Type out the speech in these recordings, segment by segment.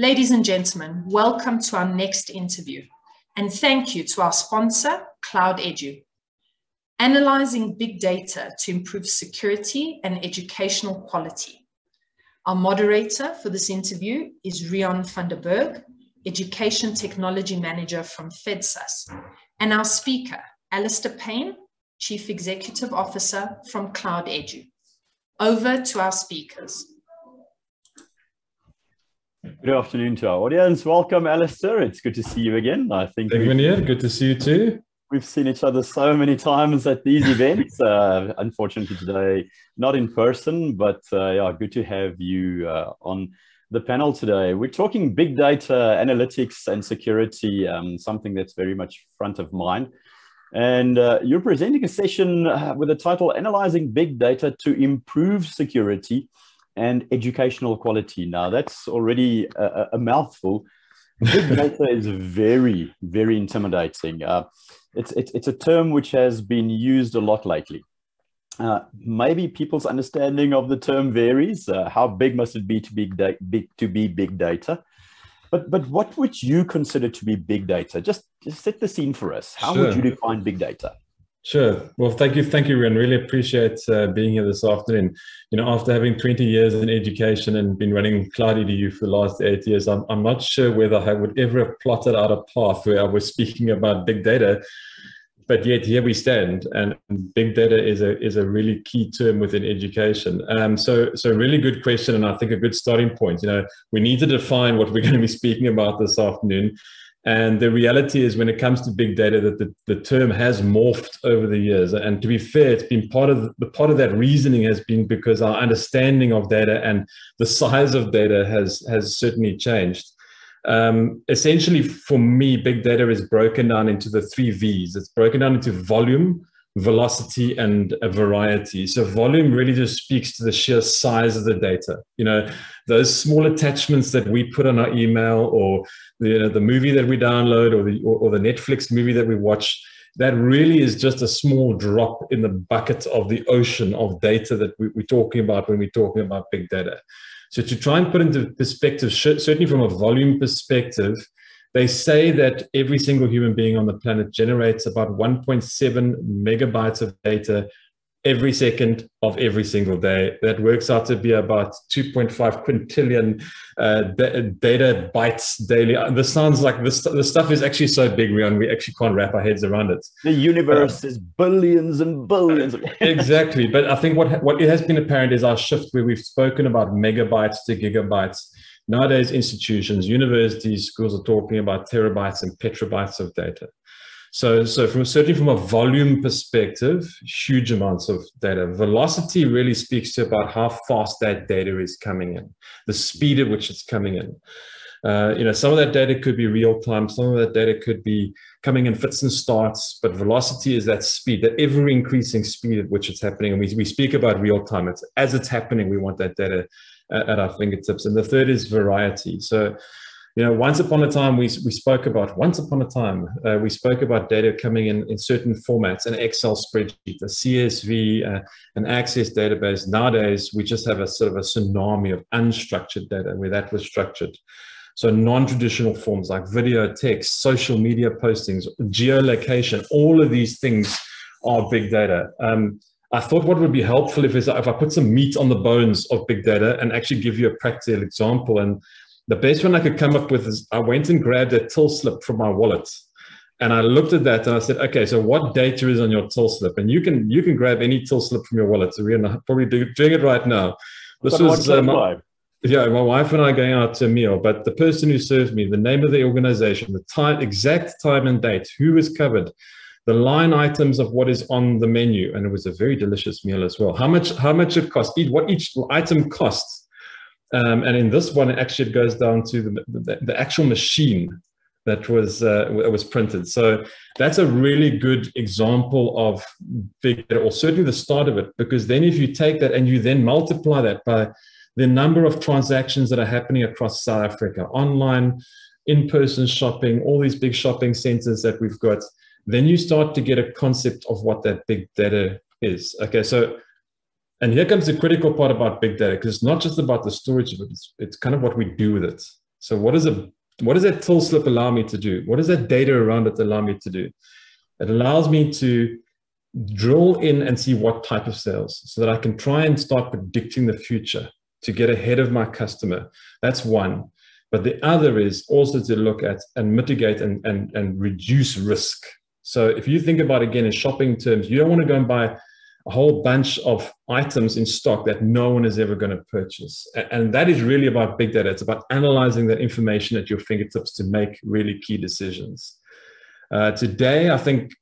Ladies and gentlemen, welcome to our next interview. And thank you to our sponsor, Cloud Edu. Analyzing big data to improve security and educational quality. Our moderator for this interview is Rion van der Berg, Education Technology Manager from FedSAS, and our speaker, Alistair Payne, Chief Executive Officer from Cloud Edu. Over to our speakers. Good afternoon to our audience. Welcome, Alistair. It's good to see you again. I think Thank you, Good to see you too. We've seen each other so many times at these events. Uh, unfortunately, today not in person, but uh, yeah, good to have you uh, on the panel today. We're talking big data analytics and security, um, something that's very much front of mind. And uh, you're presenting a session uh, with the title Analyzing Big Data to Improve Security and Educational Quality. Now, that's already a, a mouthful. Big data is very, very intimidating. Uh, it's, it's, it's a term which has been used a lot lately. Uh, maybe people's understanding of the term varies. Uh, how big must it be to be big to be big data? But but what would you consider to be big data? Just, just set the scene for us. How sure. would you define big data? Sure. Well, thank you, thank you, Ren. Really appreciate uh, being here this afternoon. You know, after having 20 years in education and been running Cloud EDU for the last eight years, I'm, I'm not sure whether I would ever have plotted out a path where I was speaking about big data but yet here we stand and big data is a is a really key term within education. Um, so so really good question and i think a good starting point. You know we need to define what we're going to be speaking about this afternoon. And the reality is when it comes to big data that the, the term has morphed over the years. And to be fair it's been part of the part of that reasoning has been because our understanding of data and the size of data has has certainly changed um, essentially, for me, big data is broken down into the three V's. It's broken down into volume, velocity, and a variety. So volume really just speaks to the sheer size of the data. You know, those small attachments that we put on our email, or the you know, the movie that we download, or the or, or the Netflix movie that we watch. That really is just a small drop in the bucket of the ocean of data that we, we're talking about when we're talking about big data. So to try and put into perspective, certainly from a volume perspective, they say that every single human being on the planet generates about 1.7 megabytes of data every second of every single day. That works out to be about 2.5 quintillion uh, data bytes daily. Uh, this sounds like this, the stuff is actually so big, Rion, we actually can't wrap our heads around it. The universe uh, is billions and billions. exactly. But I think what, what it has been apparent is our shift where we've spoken about megabytes to gigabytes. Nowadays, institutions, universities, schools are talking about terabytes and petabytes of data. So, so from certainly from a volume perspective, huge amounts of data. Velocity really speaks to about how fast that data is coming in, the speed at which it's coming in. Uh, you know, some of that data could be real time, some of that data could be coming in fits and starts, but velocity is that speed, that ever increasing speed at which it's happening. And we, we speak about real time. It's as it's happening, we want that data at, at our fingertips. And the third is variety. So you know, once upon a time, we, we spoke about, once upon a time, uh, we spoke about data coming in in certain formats, an Excel spreadsheet, a CSV, uh, an Access database. Nowadays, we just have a sort of a tsunami of unstructured data where that was structured. So non-traditional forms like video, text, social media postings, geolocation, all of these things are big data. Um, I thought what would be helpful if, is if I put some meat on the bones of big data and actually give you a practical example. And the best one I could come up with is I went and grabbed a till slip from my wallet. And I looked at that and I said, okay, so what data is on your till slip? And you can you can grab any till slip from your wallet. So we're probably doing it right now. This was uh, my, yeah, my wife and I going out to a meal, but the person who served me, the name of the organization, the time, exact time and date, who was covered, the line items of what is on the menu, and it was a very delicious meal as well. How much how much it cost, eat what each item costs, um, and in this one, actually, it goes down to the, the, the actual machine that was uh, was printed. So that's a really good example of big data, or certainly the start of it, because then if you take that and you then multiply that by the number of transactions that are happening across South Africa, online, in-person shopping, all these big shopping centers that we've got, then you start to get a concept of what that big data is. Okay, so and here comes the critical part about big data, because it's not just about the storage of it, it's, it's kind of what we do with it. So what is a what does that till slip allow me to do? What does that data around it allow me to do? It allows me to drill in and see what type of sales so that I can try and start predicting the future to get ahead of my customer. That's one. But the other is also to look at and mitigate and, and, and reduce risk. So if you think about again in shopping terms, you don't want to go and buy a whole bunch of items in stock that no one is ever going to purchase. And that is really about big data. It's about analyzing that information at your fingertips to make really key decisions. Uh, today, I think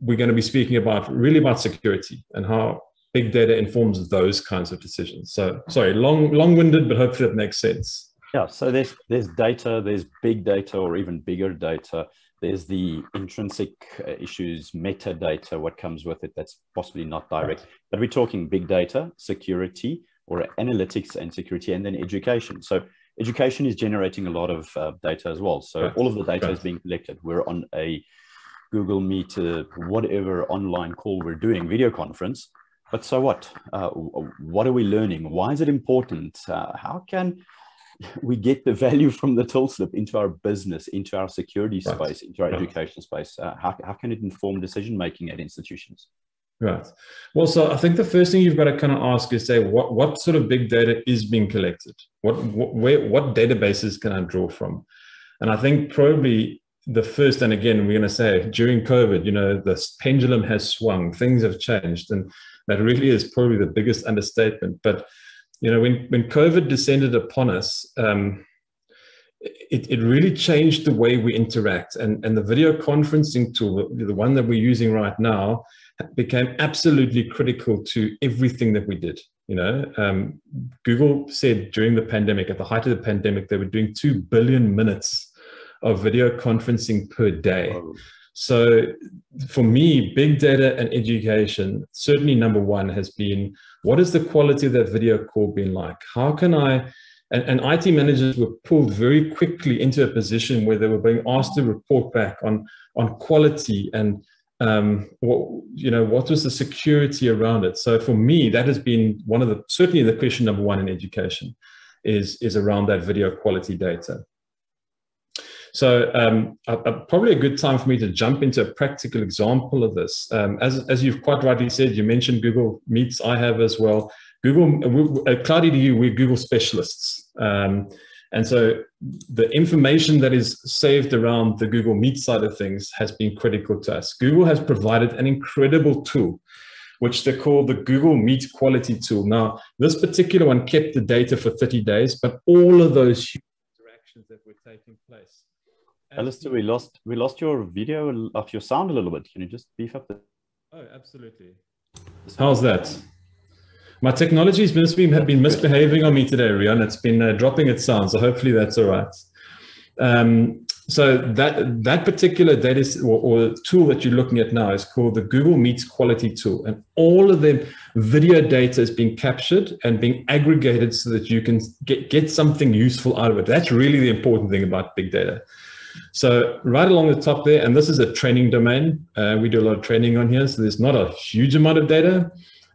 we're going to be speaking about really about security and how big data informs those kinds of decisions. So sorry, long long-winded, but hopefully that makes sense. Yeah, so there's there's data, there's big data or even bigger data. There's the intrinsic uh, issues, metadata, what comes with it that's possibly not direct. But we're talking big data, security, or analytics and security, and then education. So education is generating a lot of uh, data as well. So all of the data is being collected. We're on a Google Meet, uh, whatever online call we're doing, video conference. But so what? Uh, what are we learning? Why is it important? Uh, how can we get the value from the till slip into our business, into our security right. space, into our right. education space? Uh, how, how can it inform decision making at institutions? Right. Well, so I think the first thing you've got to kind of ask is say what what sort of big data is being collected? What what where what databases can I draw from? And I think probably the first, and again, we're going to say during COVID, you know, the pendulum has swung, things have changed, and that really is probably the biggest understatement. But you know, when when COVID descended upon us, um, it, it really changed the way we interact, and and the video conferencing tool, the one that we're using right now, became absolutely critical to everything that we did. You know, um, Google said during the pandemic, at the height of the pandemic, they were doing two billion minutes of video conferencing per day. So for me, big data and education, certainly number one has been what is the quality of that video call been like? How can I, and, and IT managers were pulled very quickly into a position where they were being asked to report back on, on quality and um, what, you know, what was the security around it? So for me, that has been one of the, certainly the question number one in education is, is around that video quality data. So um, probably a good time for me to jump into a practical example of this. Um, as, as you've quite rightly said, you mentioned Google Meets, I have as well. Google, at Cloud EDU, we're Google specialists. Um, and so the information that is saved around the Google Meet side of things has been critical to us. Google has provided an incredible tool, which they call the Google Meet Quality Tool. Now, this particular one kept the data for 30 days, but all of those interactions that were taking place Alistair, we lost we lost your video of your sound a little bit. Can you just beef up the? Oh, absolutely. How's that? My technology's been, have been misbehaving on me today, Rian. It's been uh, dropping its sound, so hopefully that's all right. Um, so that that particular data or, or, tool that you're looking at now is called the Google Meets Quality Tool, and all of the video data is being captured and being aggregated so that you can get get something useful out of it. That's really the important thing about big data. So right along the top there, and this is a training domain. Uh, we do a lot of training on here, so there's not a huge amount of data,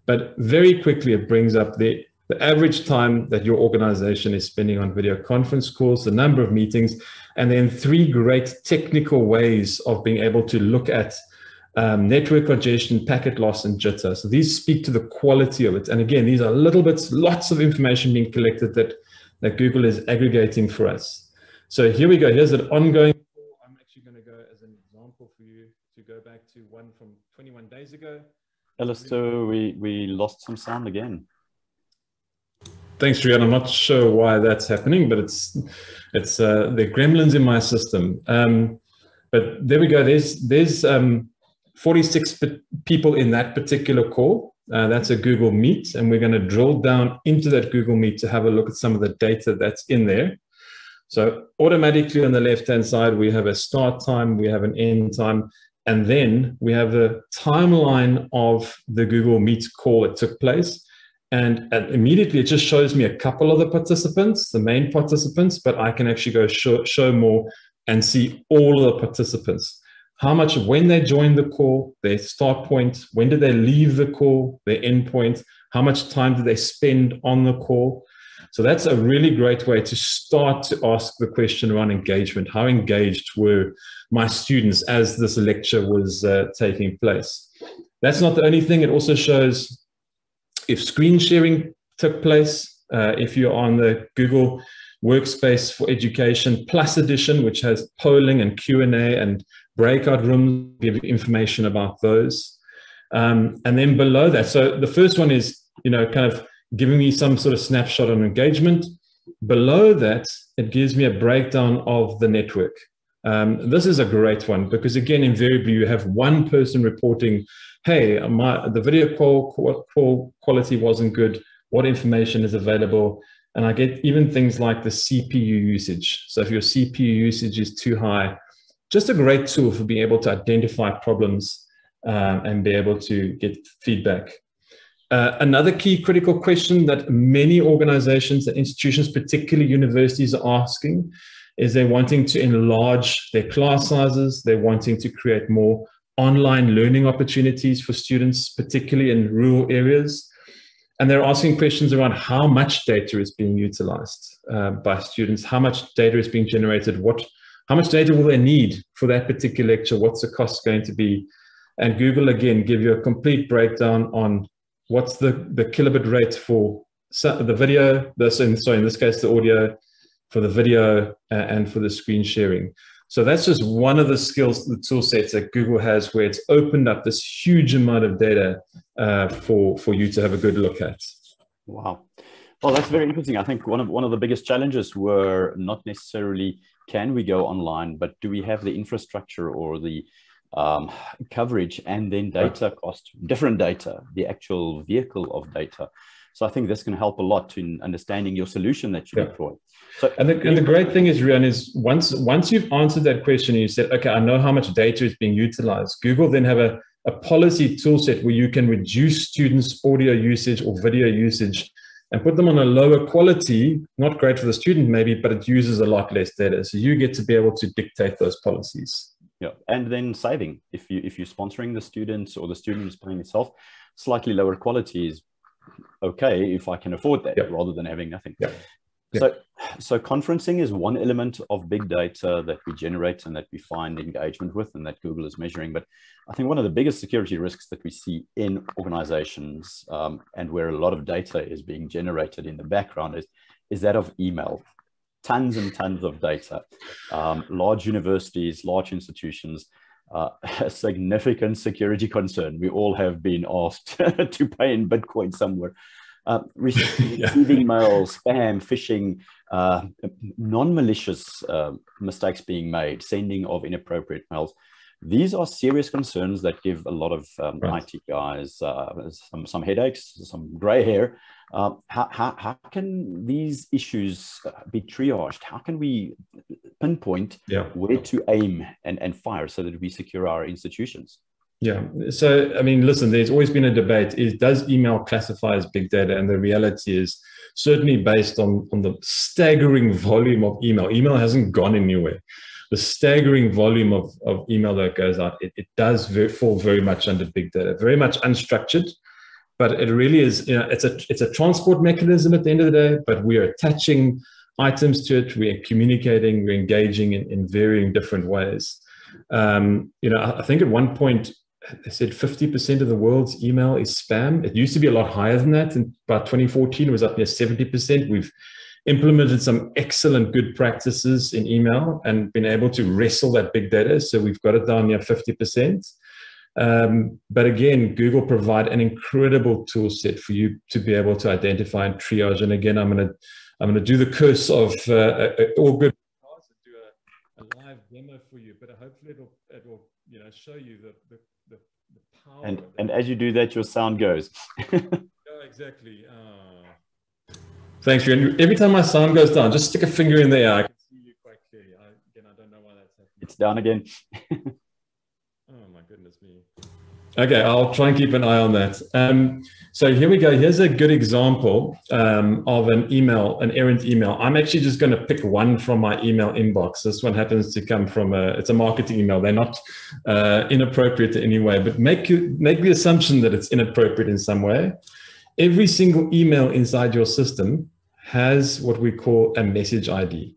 but very quickly it brings up the, the average time that your organization is spending on video conference calls, the number of meetings, and then three great technical ways of being able to look at um, network congestion, packet loss, and jitter. So these speak to the quality of it. And again, these are little bits, lots of information being collected that, that Google is aggregating for us. So here we go. Here's an ongoing go back to one from 21 days ago. Alistair, we, we lost some sound again. Thanks, Rian. I'm not sure why that's happening, but it's it's uh, the gremlins in my system. Um, but there we go. There's there's um, 46 people in that particular call. Uh, that's a Google Meet, and we're going to drill down into that Google Meet to have a look at some of the data that's in there. So automatically on the left-hand side, we have a start time, we have an end time, and then we have the timeline of the Google Meet call that took place. And, and, immediately it just shows me a couple of the participants, the main participants, but I can actually go show, show more and see all of the participants. How much, when they joined the call, their start point, when did they leave the call, their end point, how much time did they spend on the call. So that's a really great way to start to ask the question around engagement. How engaged were my students as this lecture was uh, taking place? That's not the only thing. It also shows if screen sharing took place, uh, if you're on the Google Workspace for Education Plus Edition, which has polling and Q&A and breakout rooms, give information about those. Um, and then below that, so the first one is, you know, kind of giving me some sort of snapshot on engagement. Below that, it gives me a breakdown of the network. Um, this is a great one because again, invariably you have one person reporting, hey, my, the video call, call quality wasn't good. What information is available? And I get even things like the CPU usage. So if your CPU usage is too high, just a great tool for being able to identify problems um, and be able to get feedback. Uh, another key critical question that many organizations and institutions, particularly universities, are asking is they're wanting to enlarge their class sizes. They're wanting to create more online learning opportunities for students, particularly in rural areas. And they're asking questions around how much data is being utilized uh, by students, how much data is being generated, what, how much data will they need for that particular lecture, what's the cost going to be. And Google, again, give you a complete breakdown on what's the, the kilobit rate for the video, this, in, sorry, in this case, the audio, for the video, uh, and for the screen sharing. So that's just one of the skills, the tool sets that Google has where it's opened up this huge amount of data uh, for, for you to have a good look at. Wow. Well, that's very interesting. I think one of one of the biggest challenges were not necessarily can we go online, but do we have the infrastructure or the um, coverage and then data cost, different data, the actual vehicle of data. So I think this can help a lot in understanding your solution that you yeah. deploy. So, and the, and the great thing is, Rian, is once once you've answered that question and you said, okay, I know how much data is being utilized, Google then have a, a policy toolset where you can reduce students' audio usage or video usage and put them on a lower quality, not great for the student maybe, but it uses a lot less data. So you get to be able to dictate those policies. Yeah, and then saving if you if you're sponsoring the students or the student is paying itself, slightly lower quality is okay if I can afford that yep. rather than having nothing. Yep. Yep. So, so conferencing is one element of big data that we generate and that we find engagement with and that Google is measuring. But I think one of the biggest security risks that we see in organizations um, and where a lot of data is being generated in the background is, is that of email tons and tons of data. Um, large universities, large institutions, uh, a significant security concern. We all have been asked to pay in Bitcoin somewhere. Uh, receiving yeah. mail, spam, phishing, uh, non-malicious uh, mistakes being made, sending of inappropriate mails. These are serious concerns that give a lot of um, right. IT guys uh, some, some headaches, some gray hair, uh, how, how, how can these issues uh, be triaged? How can we pinpoint yeah. where to aim and, and fire so that we secure our institutions? Yeah. So, I mean, listen, there's always been a debate is does email classify as big data? And the reality is certainly based on, on the staggering volume of email. Email hasn't gone anywhere. The staggering volume of, of email that goes out, it, it does very, fall very much under big data, very much unstructured. But it really is you know it's a it's a transport mechanism at the end of the day but we are attaching items to it. We are communicating we're engaging in, in varying different ways. Um, you know i think at one point they said 50% of the world's email is spam. It used to be a lot higher than that. In about 2014 it was up near 70% we've implemented some excellent good practices in email and been able to wrestle that big data so we've got it down near 50% um, but again, Google provide an incredible tool set for you to be able to identify and triage. And again, I'm going to I'm going to do the curse of uh, uh, uh all good do a, a, live demo for you, but hopefully it'll it'll you know show you the the, the, the power. And and as you do that, your sound goes. yeah, exactly. Uh, thanks, Rian. Every time my sound goes down, just stick a finger in the air. I can see you quite clearly. I, again, I don't know why that's happening. It's down again. Oh my goodness me. Okay, I'll try and keep an eye on that. Um, so here we go. Here's a good example um, of an email, an errant email. I'm actually just going to pick one from my email inbox. This one happens to come from a, it's a marketing email. They're not uh, inappropriate in any way, but make, you, make the assumption that it's inappropriate in some way. Every single email inside your system has what we call a message ID.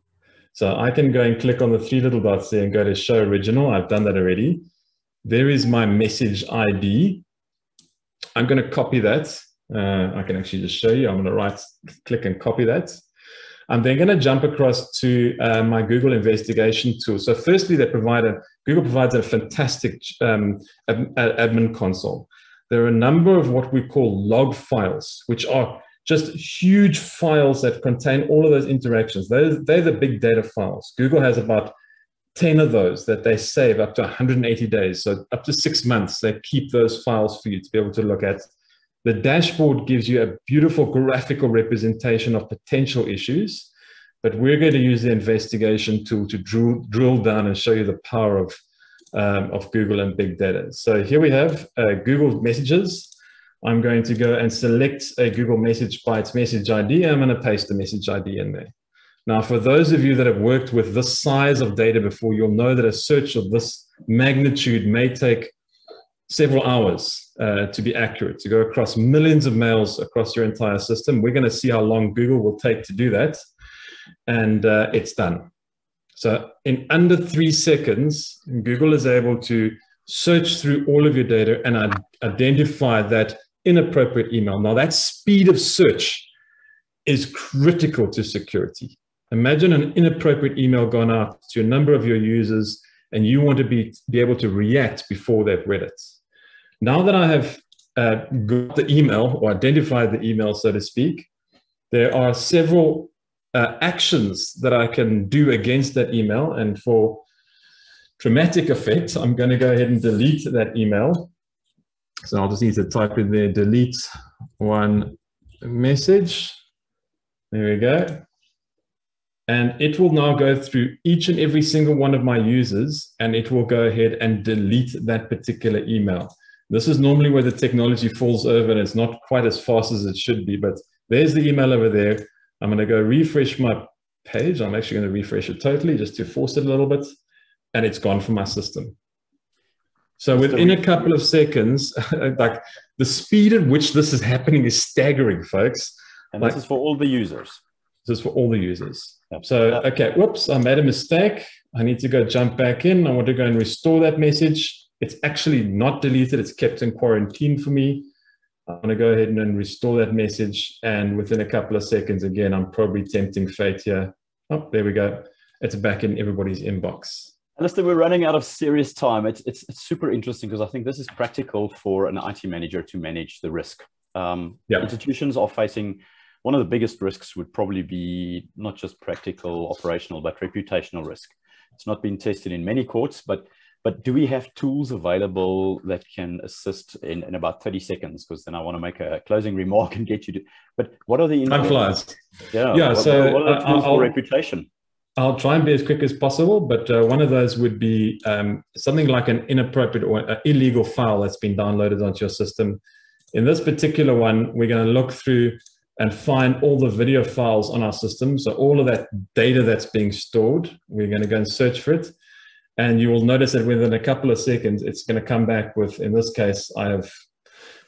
So I can go and click on the three little dots there and go to show original. I've done that already. There is my message ID. I'm going to copy that. Uh, I can actually just show you. I'm going to right click and copy that. I'm then going to jump across to uh, my Google investigation tool. So firstly, they provide a, Google provides a fantastic um, ad, admin console. There are a number of what we call log files, which are just huge files that contain all of those interactions. They're, they're the big data files. Google has about 10 of those that they save up to 180 days. So up to six months, they keep those files for you to be able to look at. The dashboard gives you a beautiful graphical representation of potential issues, but we're going to use the investigation tool to drill, drill down and show you the power of, um, of Google and big data. So here we have uh, Google Messages. I'm going to go and select a Google message by its message ID. I'm going to paste the message ID in there. Now, for those of you that have worked with this size of data before, you'll know that a search of this magnitude may take several hours uh, to be accurate, to go across millions of mails across your entire system. We're going to see how long Google will take to do that. And uh, it's done. So in under three seconds, Google is able to search through all of your data and identify that inappropriate email. Now, that speed of search is critical to security. Imagine an inappropriate email gone out to a number of your users and you want to be, be able to react before they've read it. Now that I have uh, got the email or identified the email, so to speak, there are several uh, actions that I can do against that email. And for dramatic effect, I'm going to go ahead and delete that email. So I'll just need to type in there, delete one message. There we go. And it will now go through each and every single one of my users, and it will go ahead and delete that particular email. This is normally where the technology falls over and it's not quite as fast as it should be, but there's the email over there. I'm going to go refresh my page. I'm actually going to refresh it totally just to force it a little bit, and it's gone from my system. So within a couple of seconds, like the speed at which this is happening is staggering, folks. And like, this is for all the users. This is for all the users. Yep. So, okay, whoops, I made a mistake. I need to go jump back in. I want to go and restore that message. It's actually not deleted. It's kept in quarantine for me. I'm going to go ahead and restore that message. And within a couple of seconds, again, I'm probably tempting fate here. Oh, there we go. It's back in everybody's inbox. Alistair, we're running out of serious time. It's, it's, it's super interesting because I think this is practical for an IT manager to manage the risk. Um, yeah. Institutions are facing one of the biggest risks would probably be not just practical, operational, but reputational risk. It's not been tested in many courts, but but do we have tools available that can assist in, in about 30 seconds? Because then I want to make a closing remark and get you to. But what are the time flies? Yeah, yeah. What, so what are the tools uh, for reputation? I'll try and be as quick as possible, but uh, one of those would be um, something like an inappropriate or uh, illegal file that's been downloaded onto your system. In this particular one, we're going to look through and find all the video files on our system. So all of that data that's being stored, we're going to go and search for it. And you will notice that within a couple of seconds, it's going to come back with, in this case, I have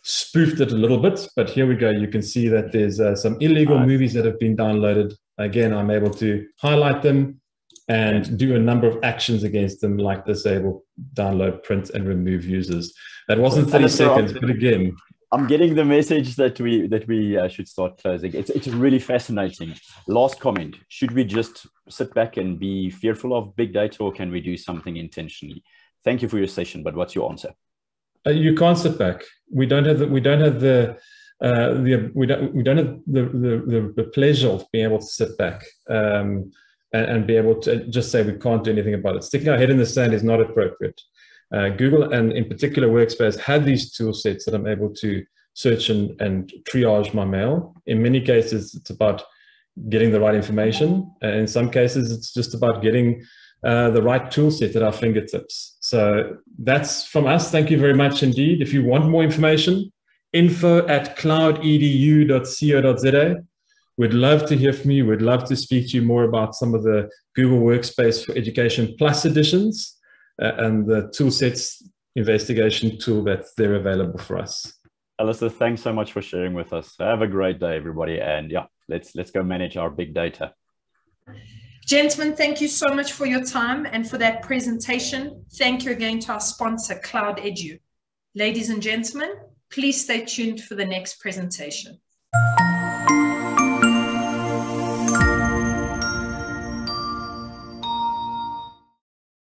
spoofed it a little bit, but here we go. You can see that there's uh, some illegal movies that have been downloaded. Again, I'm able to highlight them and do a number of actions against them, like disable, download, print, and remove users. That wasn't 30 seconds, but again, I'm getting the message that we that we uh, should start closing. It's it's really fascinating. Last comment: Should we just sit back and be fearful of big data, or can we do something intentionally? Thank you for your session, but what's your answer? Uh, you can't sit back. We don't have the, we don't have the uh, the we don't we don't have the, the the pleasure of being able to sit back um, and, and be able to just say we can't do anything about it. Sticking our head in the sand is not appropriate. Uh, Google and in particular Workspace had these tool sets that I'm able to search and, and triage my mail. In many cases, it's about getting the right information. And in some cases, it's just about getting uh, the right tool set at our fingertips. So that's from us. Thank you very much indeed. If you want more information, info at cloudedu.co.za. We'd love to hear from you. We'd love to speak to you more about some of the Google Workspace for Education Plus editions Uh, and the tool sets investigation tool that they're available for us. Alistair, thanks so much for sharing with us. Have a great day, everybody. And yeah, let's let's go manage our big data. Gentlemen, thank you so much for your time and for that presentation. Thank you again to our sponsor, Cloud Edu. Ladies and gentlemen, please stay tuned for the next presentation.